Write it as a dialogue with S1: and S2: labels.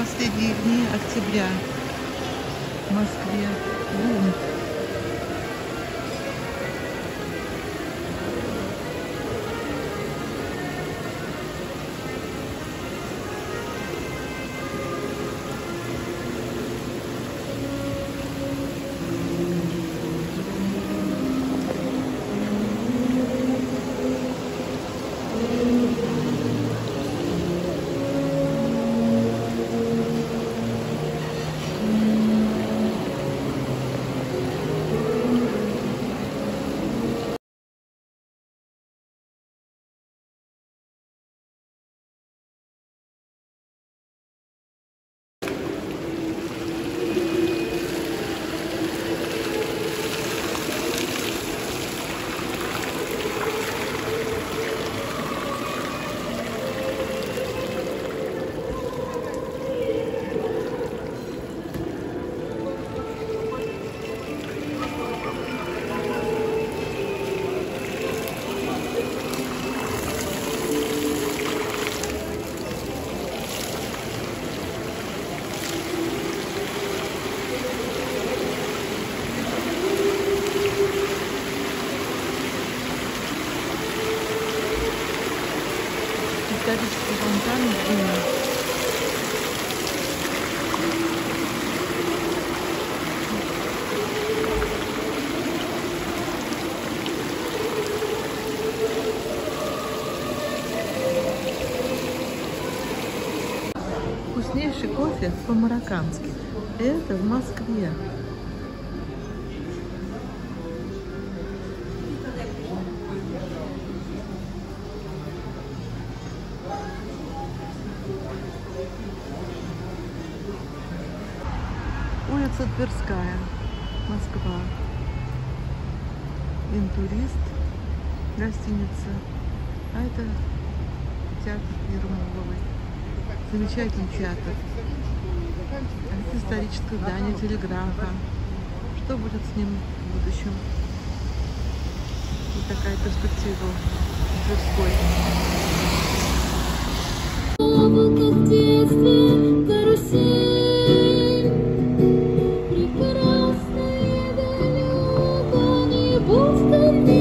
S1: последние дни октября в Москве. Бум. Исторический фонтан Думе. Вкуснейший кофе по-мароккански. Это в Москве. Улица Тверская, Москва. Интурист, гостиница. А это театр Ермоловой. Замечательный театр. А это историческое здание телеграфа. Что будет с ним в будущем? Вот такая перспектива Тверской.
S2: the